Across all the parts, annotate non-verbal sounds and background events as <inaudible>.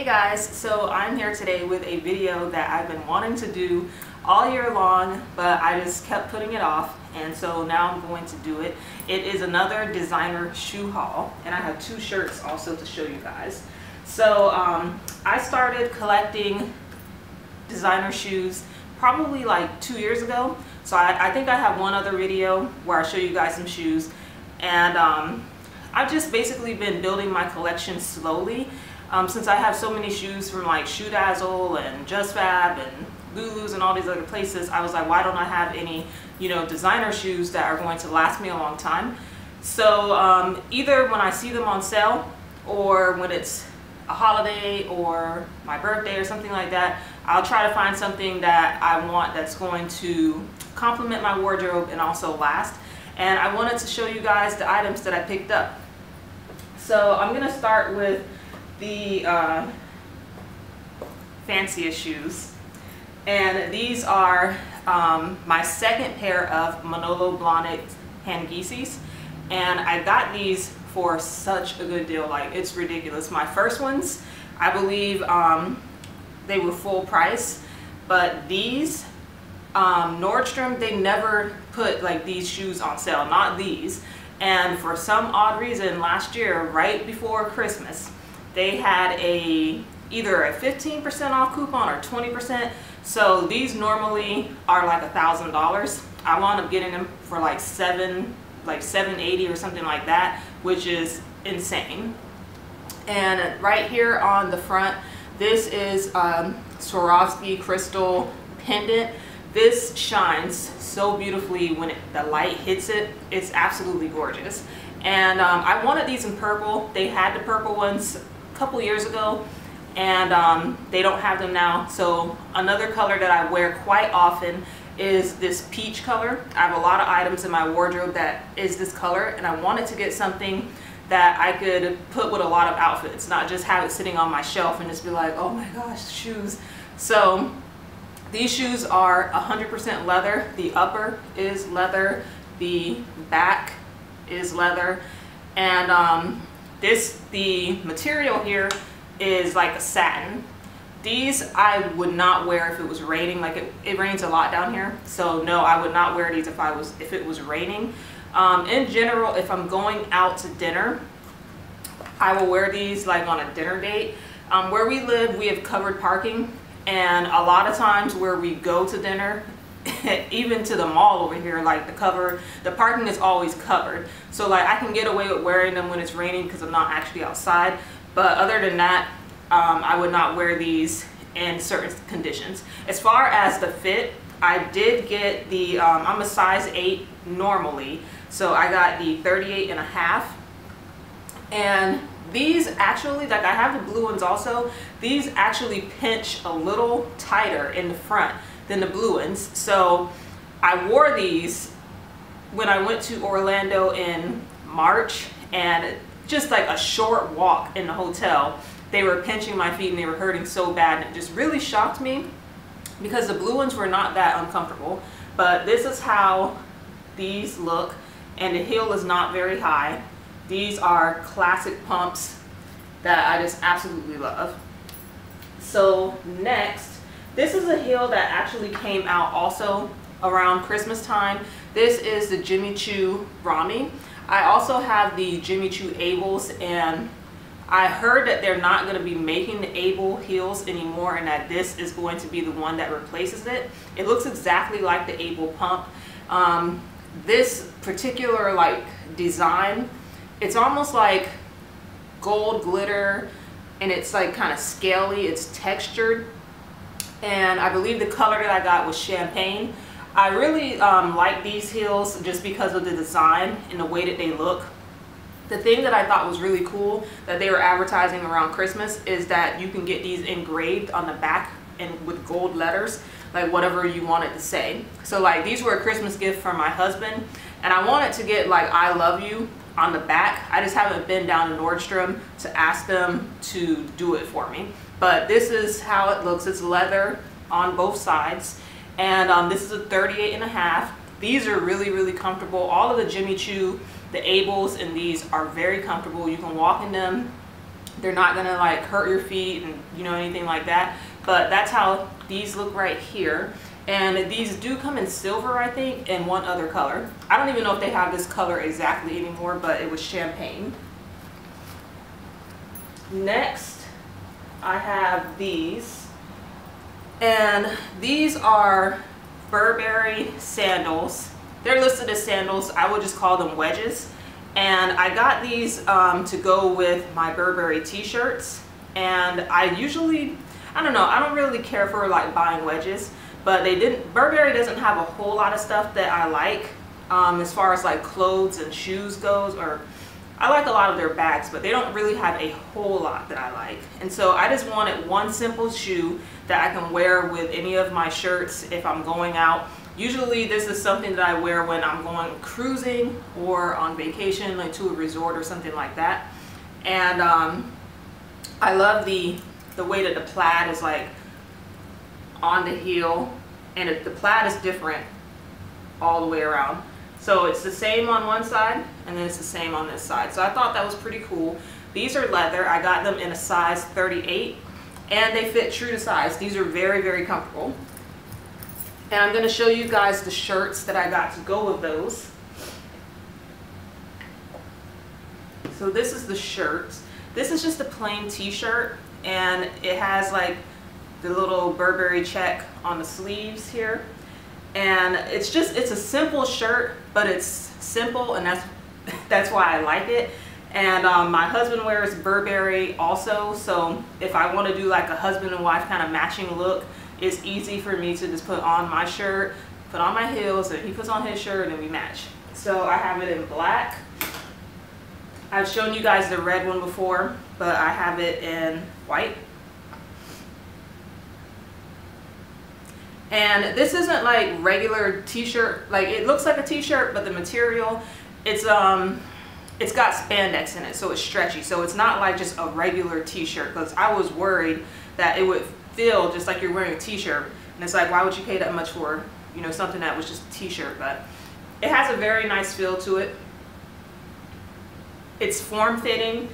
Hey guys, so I'm here today with a video that I've been wanting to do all year long, but I just kept putting it off, and so now I'm going to do it. It is another designer shoe haul, and I have two shirts also to show you guys. So um, I started collecting designer shoes probably like two years ago. So I, I, think I have one other video where I show you guys some shoes, and um, I've just basically been building my collection slowly um, since I have so many shoes from like Shoe Dazzle and Just Fab and Lulu's and all these other places, I was like, why don't I have any, you know, designer shoes that are going to last me a long time? So um, either when I see them on sale or when it's a holiday or my birthday or something like that, I'll try to find something that I want that's going to complement my wardrobe and also last. And I wanted to show you guys the items that I picked up. So I'm gonna start with the uh, fanciest shoes. And these are um, my second pair of Manolo Blahnik Hangisis. And I got these for such a good deal. Like, it's ridiculous. My first ones, I believe um, they were full price. But these, um, Nordstrom, they never put like these shoes on sale. Not these. And for some odd reason, last year, right before Christmas, they had a either a 15% off coupon or 20%. So these normally are like a thousand dollars. I wound up getting them for like seven, like 780 or something like that, which is insane. And right here on the front, this is um, Swarovski crystal pendant. This shines so beautifully when it, the light hits it. It's absolutely gorgeous. And um, I wanted these in purple. They had the purple ones couple years ago and um, they don't have them now. So another color that I wear quite often is this peach color. I have a lot of items in my wardrobe that is this color and I wanted to get something that I could put with a lot of outfits, not just have it sitting on my shelf and just be like, oh my gosh, shoes. So these shoes are 100% leather. The upper is leather, the back is leather, and um, this, the material here is like a satin. These I would not wear if it was raining. Like it, it rains a lot down here. So no, I would not wear these if I was if it was raining. Um, in general, if I'm going out to dinner, I will wear these like on a dinner date. Um, where we live, we have covered parking. And a lot of times where we go to dinner, <laughs> even to the mall over here, like the cover, the parking is always covered. So like I can get away with wearing them when it's raining because I'm not actually outside. But other than that, um, I would not wear these in certain conditions. As far as the fit, I did get the, um, I'm a size 8 normally. So I got the 38 and a half. And these actually, like I have the blue ones also, these actually pinch a little tighter in the front than the blue ones. So I wore these when I went to Orlando in March and just like a short walk in the hotel, they were pinching my feet and they were hurting so bad and it just really shocked me because the blue ones were not that uncomfortable. But this is how these look and the heel is not very high. These are classic pumps that I just absolutely love. So next this is a heel that actually came out also around Christmas time. This is the Jimmy Choo Romy. I also have the Jimmy Choo Abels and I heard that they're not going to be making the Abel heels anymore and that this is going to be the one that replaces it. It looks exactly like the Abel pump. Um, this particular like design, it's almost like gold glitter and it's like kind of scaly, it's textured and I believe the color that I got was champagne. I really um, like these heels just because of the design and the way that they look. The thing that I thought was really cool that they were advertising around Christmas is that you can get these engraved on the back and with gold letters, like whatever you wanted to say. So like these were a Christmas gift from my husband and I wanted to get like I love you on the back. I just haven't been down to Nordstrom to ask them to do it for me. But this is how it looks. It's leather on both sides. And um, this is a 38 and a half. These are really, really comfortable. All of the Jimmy Choo, the Abels and these are very comfortable. You can walk in them They're not gonna like hurt your feet and you know anything like that. But that's how these look right here. And these do come in silver, I think, and one other color. I don't even know if they have this color exactly anymore, but it was champagne. Next, I have these. And these are Burberry sandals. They're listed as sandals. I would just call them wedges. And I got these um, to go with my Burberry t-shirts. And I usually, I don't know, I don't really care for like buying wedges. But they didn't, Burberry doesn't have a whole lot of stuff that I like um, as far as like clothes and shoes goes or I like a lot of their bags, but they don't really have a whole lot that I like. And so I just wanted one simple shoe that I can wear with any of my shirts if I'm going out. Usually this is something that I wear when I'm going cruising or on vacation, like to a resort or something like that. And um, I love the, the way that the plaid is like on the heel and it, the plaid is different all the way around. So it's the same on one side and then it's the same on this side. So I thought that was pretty cool. These are leather. I got them in a size 38 and they fit true to size. These are very, very comfortable. And I'm going to show you guys the shirts that I got to go with those. So this is the shirt. This is just a plain t-shirt and it has like the little Burberry check on the sleeves here and it's just it's a simple shirt but it's simple and that's <laughs> that's why I like it. And um, my husband wears Burberry also so if I want to do like a husband and wife kind of matching look it's easy for me to just put on my shirt put on my heels and he puts on his shirt and we match. So I have it in black. I've shown you guys the red one before but I have it in white And this isn't like regular t-shirt, like it looks like a t-shirt, but the material, it's um, it's got spandex in it, so it's stretchy. So it's not like just a regular t-shirt, because I was worried that it would feel just like you're wearing a t-shirt. And it's like, why would you pay that much for, you know, something that was just a t-shirt? But it has a very nice feel to it. It's form-fitting,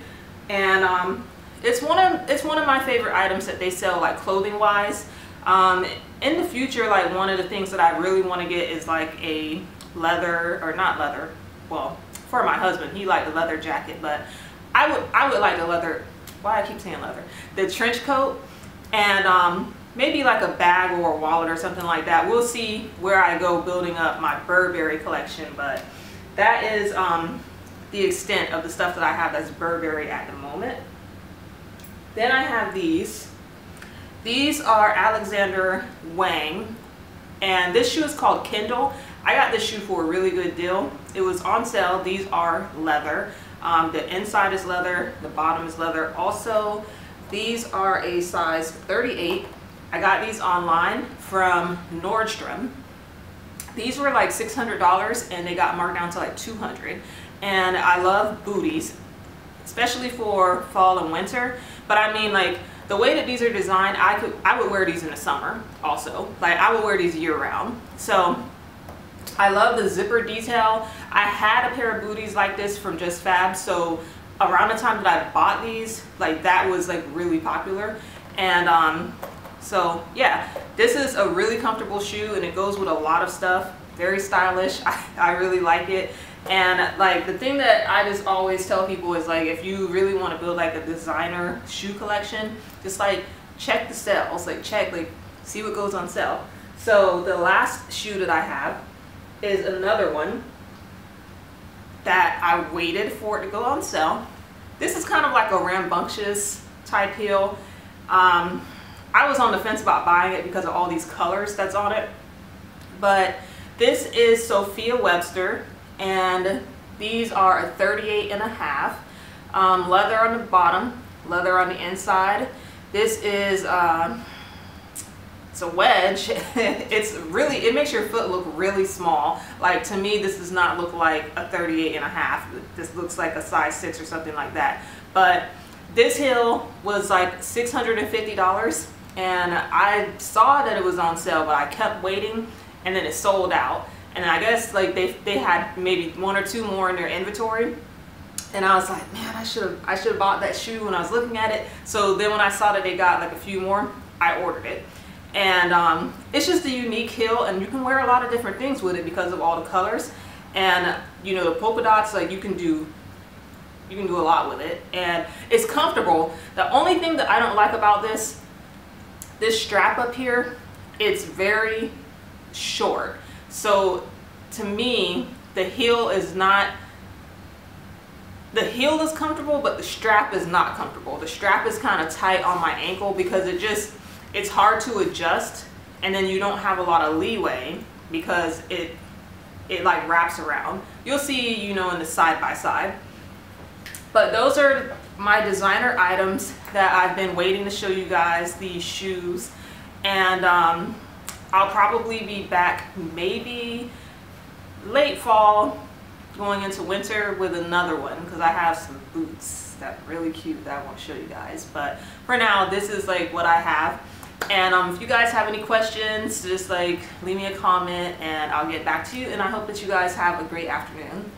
and um, it's one of it's one of my favorite items that they sell like clothing wise. Um, in the future, like one of the things that I really want to get is like a leather or not leather. Well, for my husband, he liked a leather jacket, but I would I would like the leather. Why I keep saying leather? The trench coat and um, maybe like a bag or a wallet or something like that. We'll see where I go building up my Burberry collection, but that is um, the extent of the stuff that I have that's Burberry at the moment. Then I have these. These are Alexander Wang, and this shoe is called Kendal. I got this shoe for a really good deal. It was on sale. These are leather. Um, the inside is leather, the bottom is leather. Also, these are a size 38. I got these online from Nordstrom. These were like $600 and they got marked down to like 200 and I love booties, especially for fall and winter. But I mean like the way that these are designed, I could I would wear these in the summer also. Like I would wear these year round. So I love the zipper detail. I had a pair of booties like this from Just Fab. So around the time that I bought these, like that was like really popular. And um, so yeah, this is a really comfortable shoe and it goes with a lot of stuff. Very stylish. <laughs> I, I really like it. And like the thing that I just always tell people is like if you really want to build like a designer shoe collection, just like check the sales, like check like see what goes on sale. So the last shoe that I have is another one that I waited for it to go on sale. This is kind of like a rambunctious type heel. Um, I was on the fence about buying it because of all these colors that's on it. But this is Sophia Webster and these are a 38 and a half. Um, leather on the bottom, leather on the inside. This is, uh, it's a wedge. <laughs> it's really, it makes your foot look really small. Like to me, this does not look like a 38 and a half. This looks like a size six or something like that. But this heel was like $650 and I saw that it was on sale, but I kept waiting and then it sold out and I guess like they, they had maybe one or two more in their inventory and I was like, man, I should have I should have bought that shoe when I was looking at it. So then when I saw that they got like a few more, I ordered it. And um, it's just a unique heel and you can wear a lot of different things with it because of all the colors. And you know, the polka dots, like you can do you can do a lot with it and it's comfortable. The only thing that I don't like about this, this strap up here, it's very short. So to me, the heel is not the heel is comfortable, but the strap is not comfortable. The strap is kind of tight on my ankle because it just, it's hard to adjust and then you don't have a lot of leeway because it, it like wraps around. You'll see, you know, in the side by side. But those are my designer items that I've been waiting to show you guys, these shoes. And um, I'll probably be back maybe late fall, going into winter with another one because I have some boots that are really cute that I won't show you guys. But for now, this is like what I have. And um, if you guys have any questions, just like leave me a comment and I'll get back to you. And I hope that you guys have a great afternoon.